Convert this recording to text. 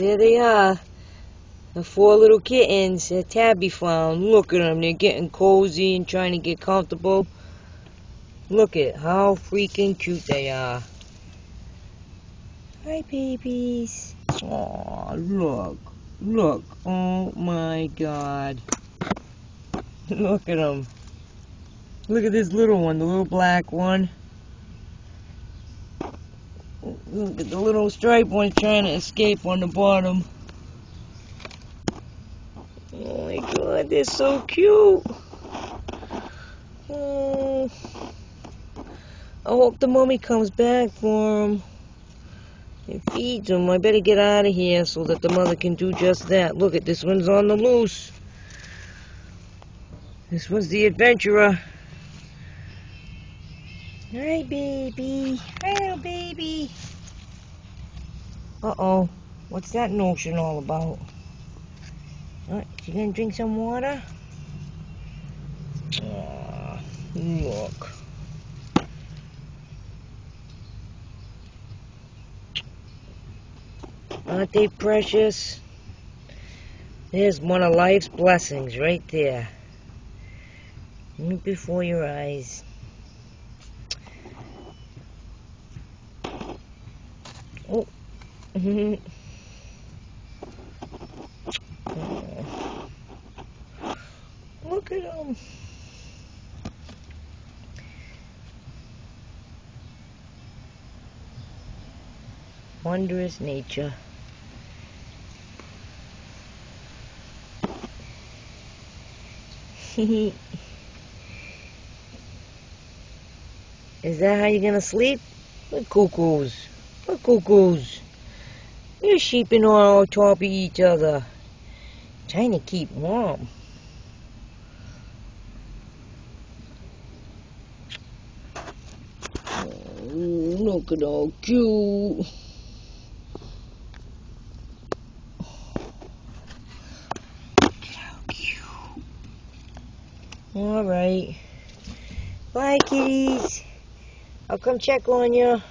There they are. The four little kittens that Tabby found. Look at them. They're getting cozy and trying to get comfortable. Look at how freaking cute they are. Hi, babies. Aw, look. Look. Oh, my God. Look at them. Look at this little one, the little black one. Look at the little striped one trying to escape on the bottom. Oh my god, they're so cute. Oh. I hope the mummy comes back for them and feeds them. I better get out of here so that the mother can do just that. Look at this one's on the loose. This was the adventurer. Hi. Baby. Uh-oh. What's that notion all about? What, you gonna drink some water? Aw, look. Aren't they precious? There's one of life's blessings right there. Right before your eyes. Oh. Look at them. Wondrous nature. Is that how you're gonna sleep? Look cuckoos. Look cuckoos. You're sheeping all on top of each other. Trying to keep warm. Oh, look at how cute. All right. Bye, kitties. I'll come check on you.